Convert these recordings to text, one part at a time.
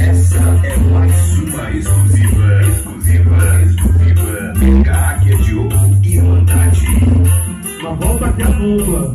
Essa é uma super exclusiva, exclusiva, exclusiva. Carráquia é de ouro e vontade. Uma volta que a bomba.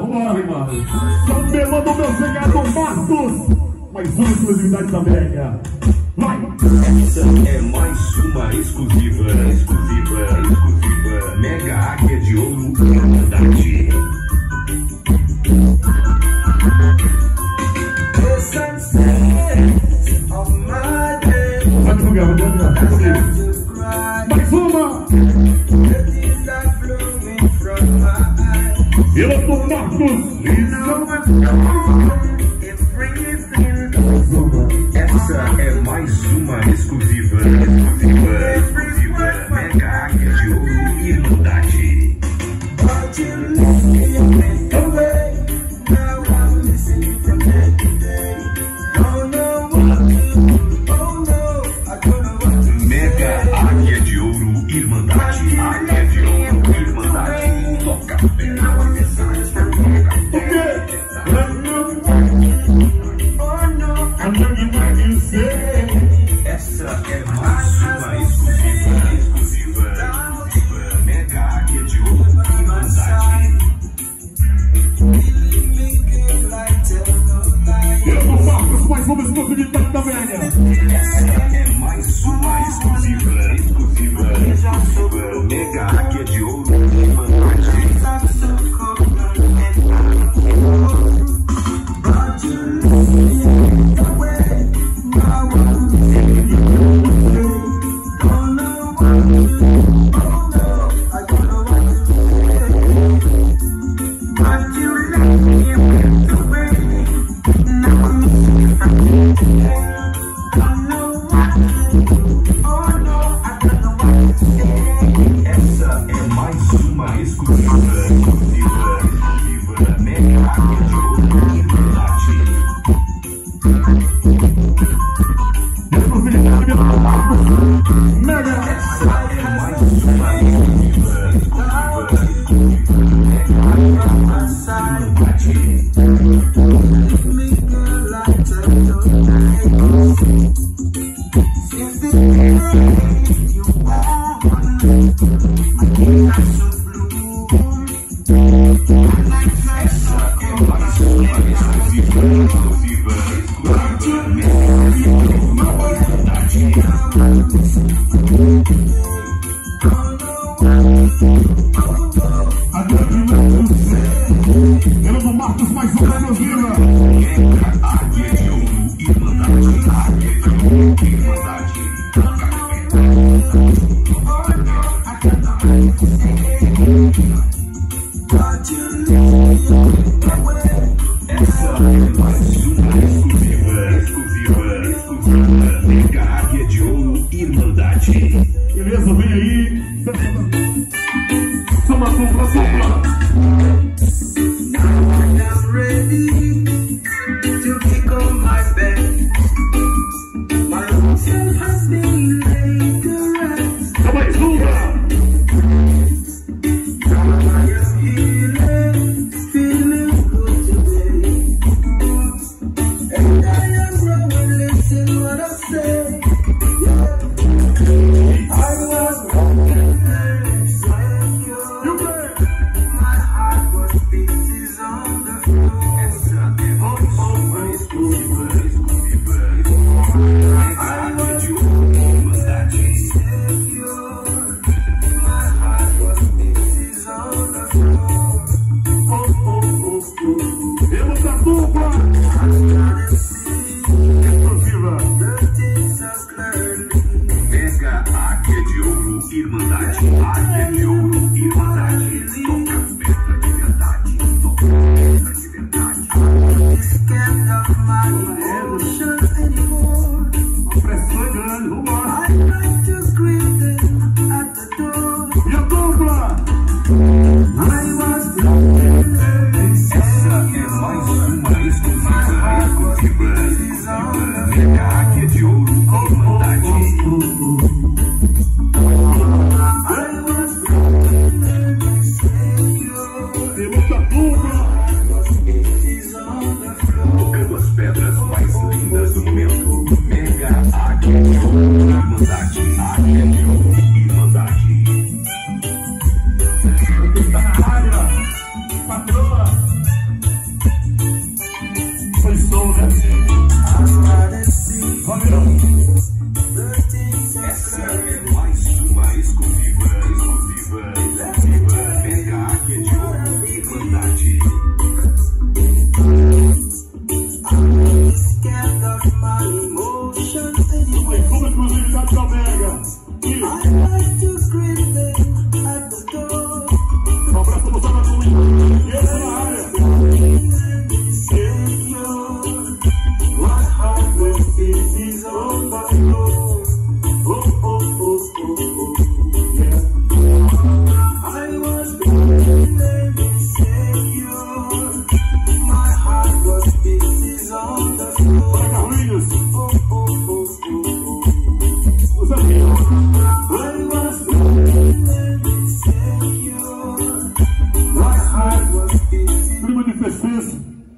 vamos lá, Rimardo. Sambelando do meu cegado Marcos. Mais uma exclusividade da Mega. Vai! Essa é mais uma exclusiva, exclusiva, exclusiva. Mega Águia de Ouro Canadate. Vai divulgar, vai divulgar. É mais uma! Eu sou Marcos Lima. Essa é mais uma exclusiva. exclusiva. you are. great advice.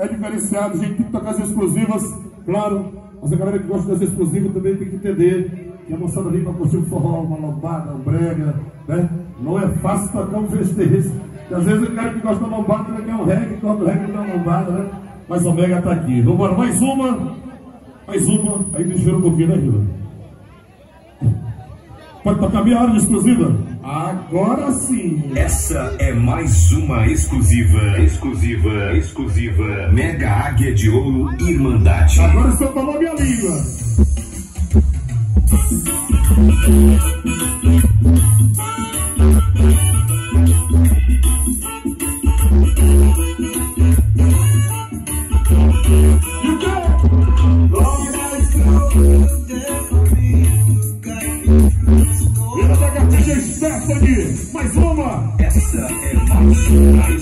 Diferenciado, a gente tem que tocar as exclusivas, claro, mas a galera que gosta das exclusivas também tem que entender que a moçada vem para curtir um forró, uma lombada, um brega, né? Não é fácil tocar um festejo. E às vezes o cara que gosta da lombada quer um reggae, gosta do reggae da lombada, né? Mas o Mega tá aqui. Vamos embora, mais uma, mais uma, aí me um pouquinho, né, Gila? Pode tocar minha área exclusiva? Agora sim! Essa é mais uma exclusiva, exclusiva, exclusiva. Mega Águia de Ouro Irmandade. Agora você falou minha língua. Uma! Essa é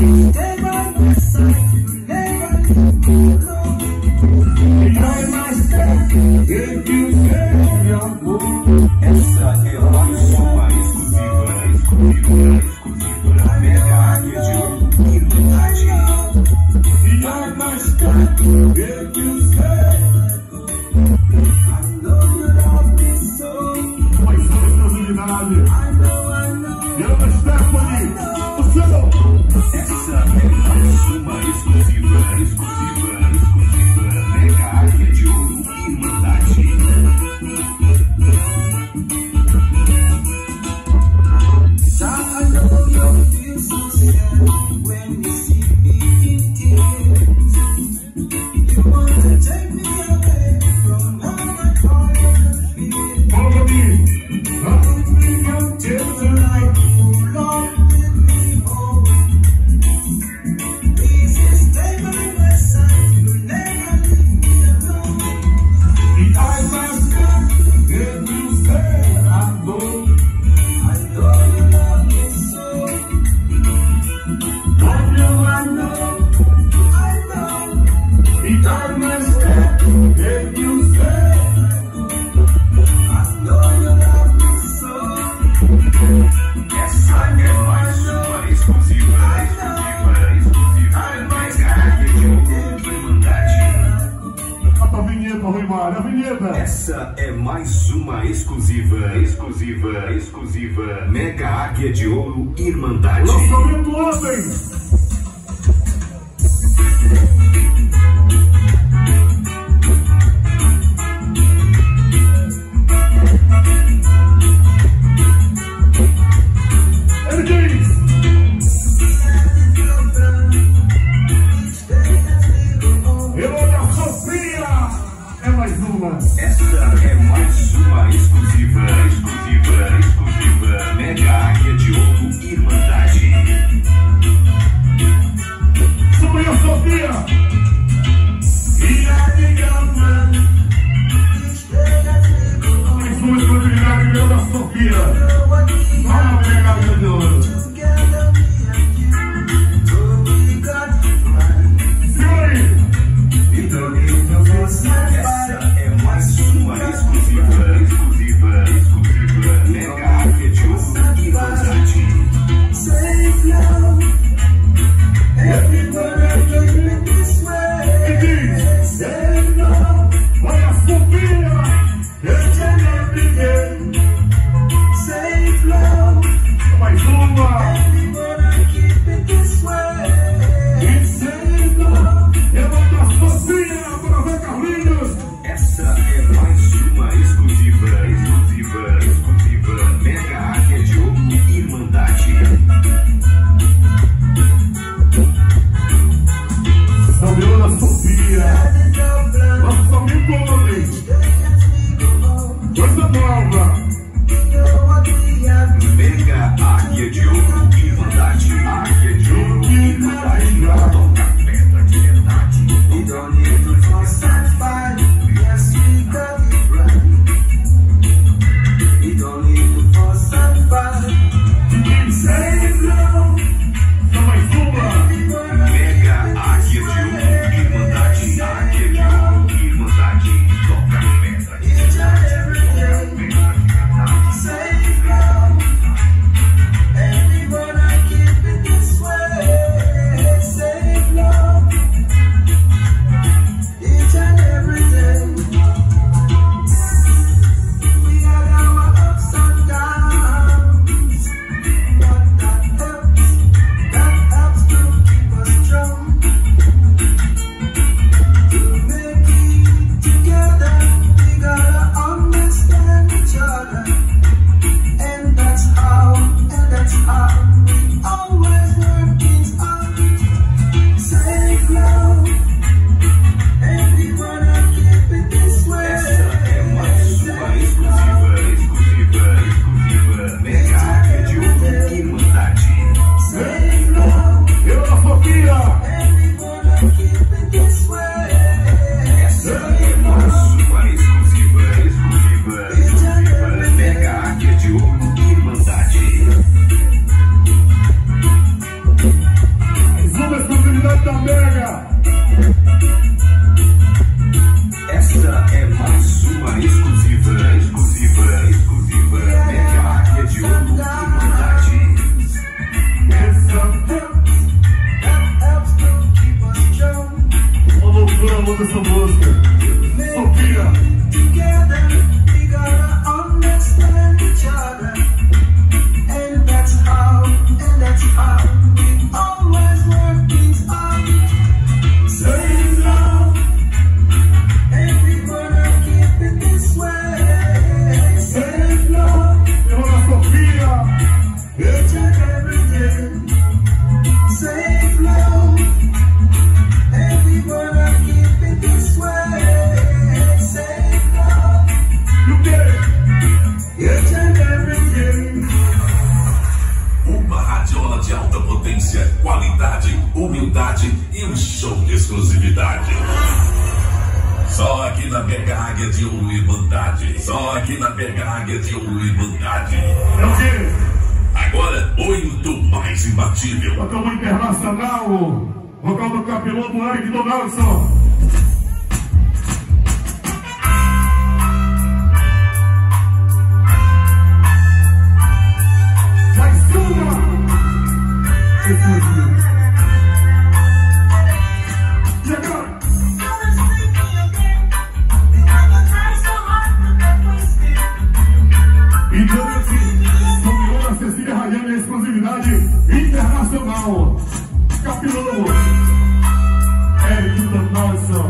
Thank you. When you see me Essa é mais uma exclusiva, exclusiva, exclusiva. Mega Águia de Ouro Irmandade. Lançamento Ordens! Somebody's cool, essa música. Qualidade, humildade e um show de exclusividade. Só aqui na Mega Águia de Ouro Irmandade. Só aqui na Mega Águia de Ouro Irmandade. É o quê? Agora, oito mais imbatível. Patamão Internacional, vocal do Capiloto Eric Donaldson. Internacional, capitão Eric Danson.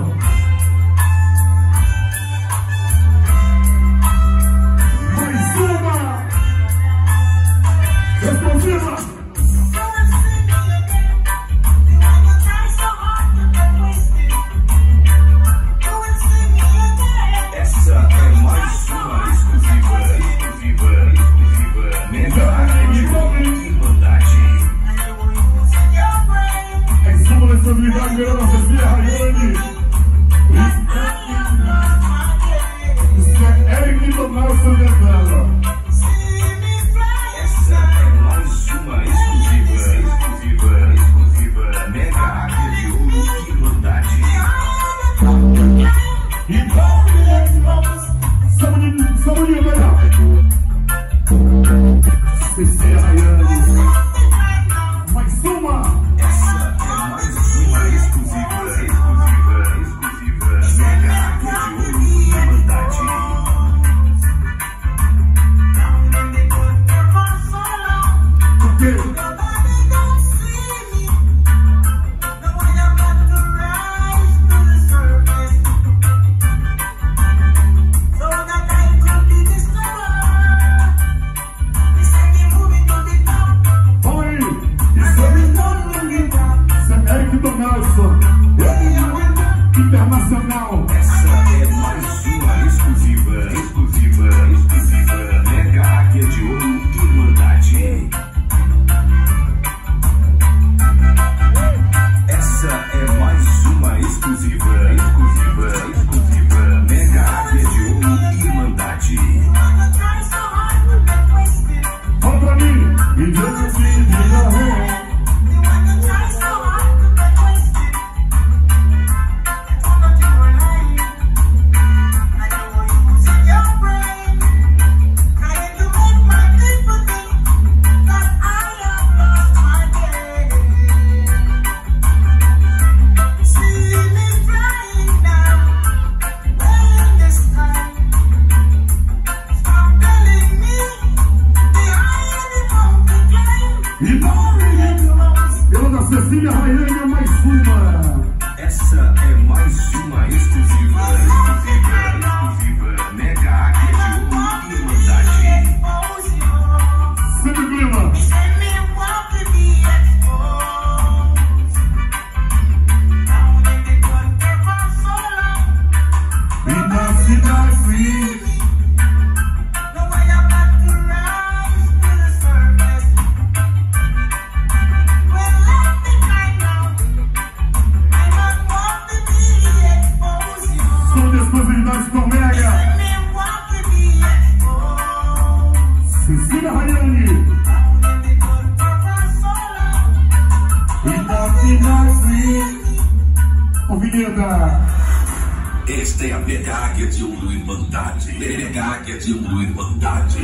de uma irmandade.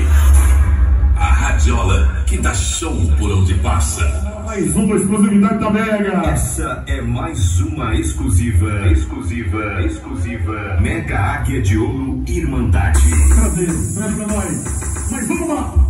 A radiola que dá show por onde passa. Mais uma exclusividade da Mega. Essa é mais uma exclusiva, exclusiva, exclusiva. Mega Águia de Ouro Irmandade. Prazer, prazer pra nós. Mais uma.